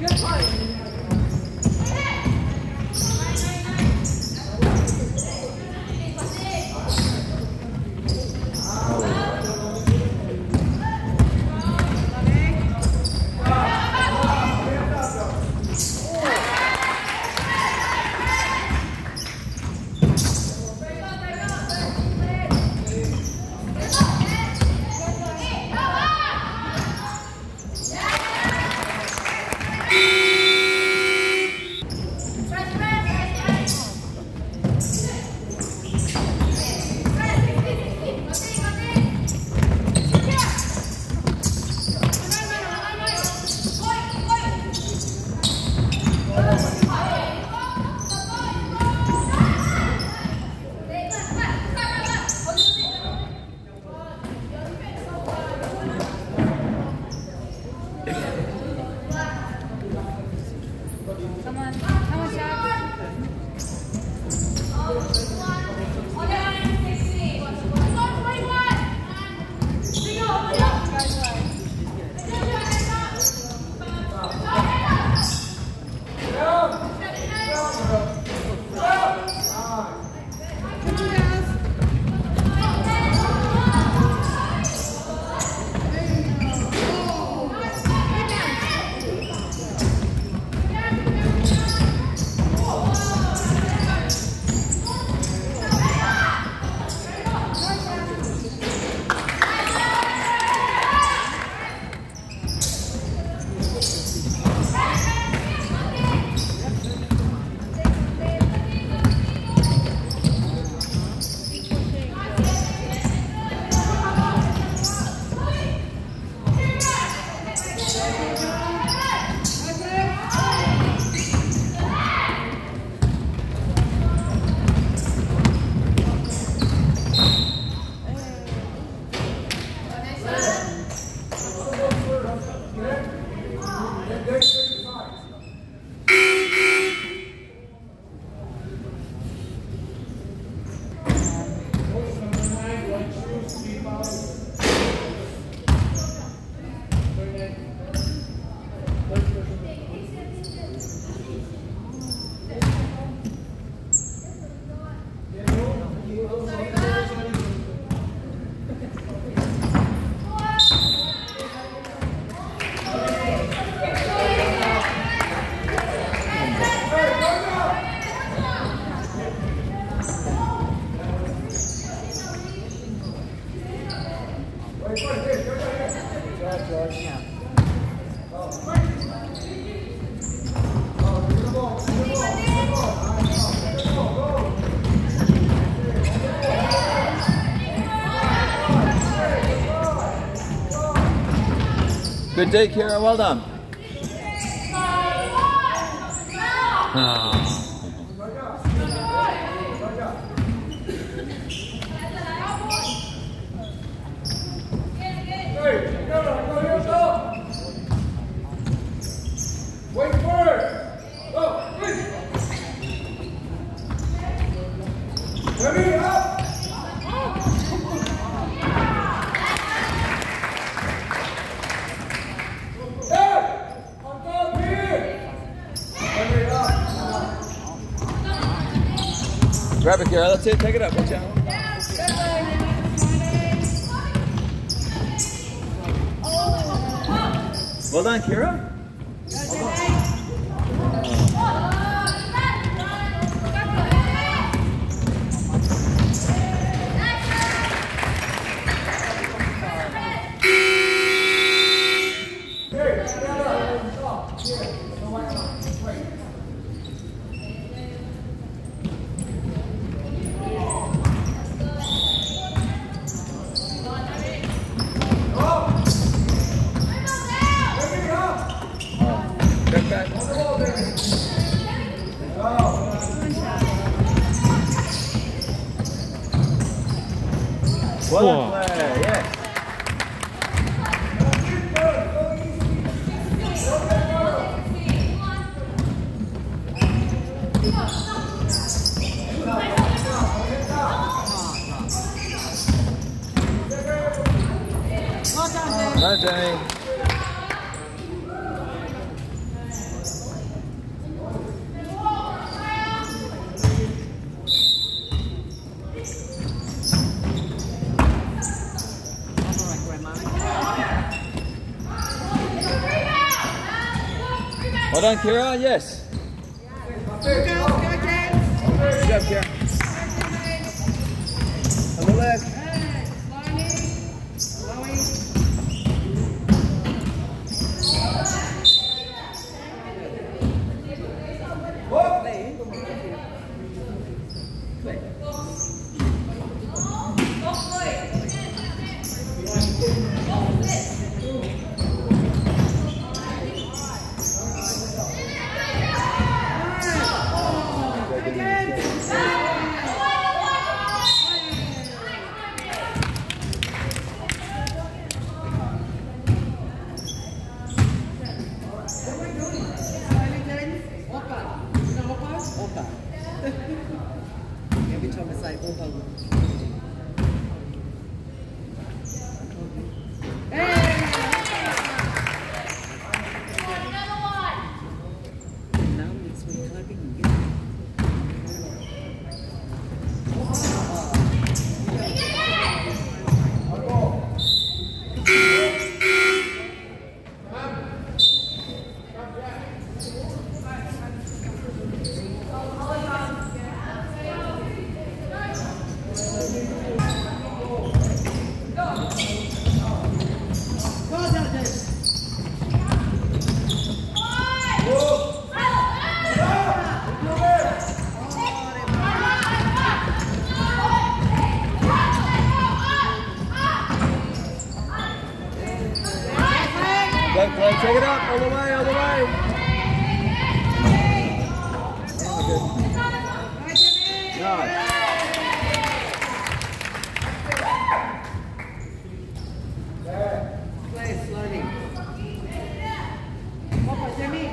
Good day, Kira. Well done. Ah. Wait for it! Go! Quick! Ready, up! Hey! On top here! Ready, up! Grab it, Kira. That's it. Take it up. Watch out. Well done, Kira no, wait. Up! Ready, up! Back, back. Go, baby. Go. Well done, Claire. Yes. Well done, Jenny. Hold on, Kira. Yes. Good job, Kira. Go, Clay. Take it up. All the way. All the way. Nice. Play slowly. Opa, Jimmy.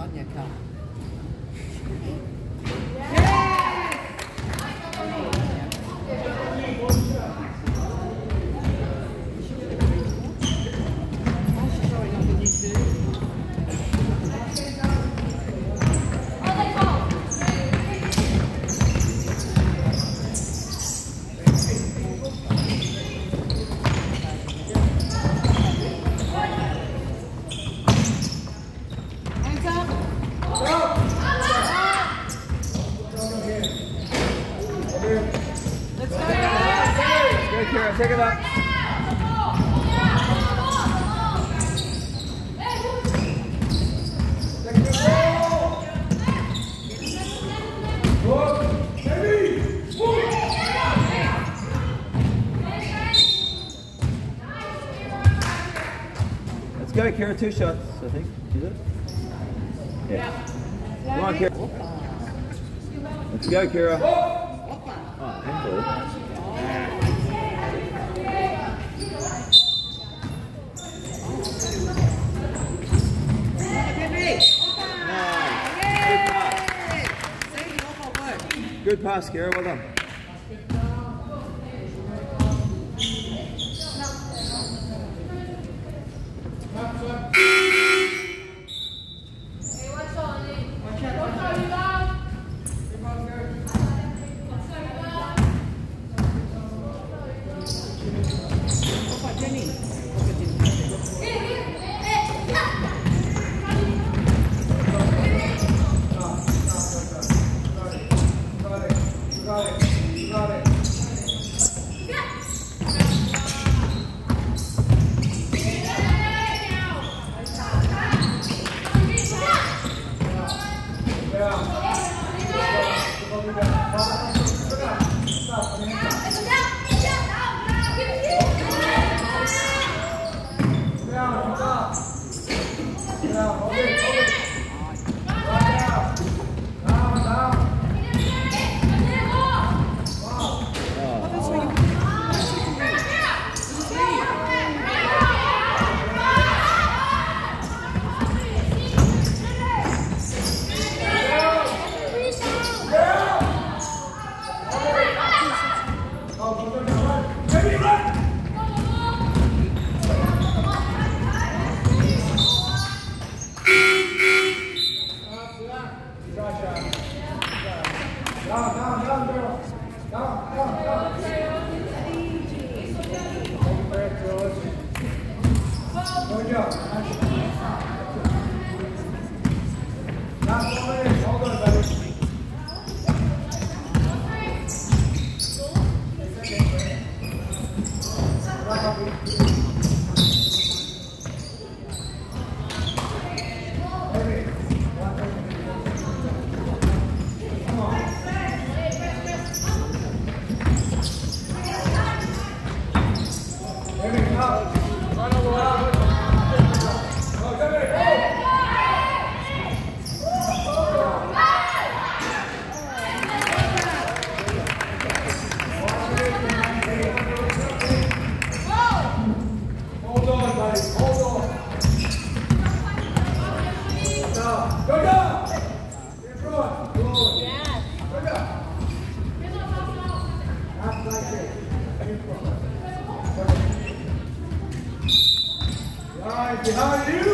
Anya, come. Hands up. Let's go, guys. Go, Kira. Take it up. Go, Kira. Two shots, I think. Is it? Yeah. Come on, Kira. Let's go, Kira. Oh, handball. Good pass. See, Opa work. Good pass, Kira. Well done. Front. Right behind you.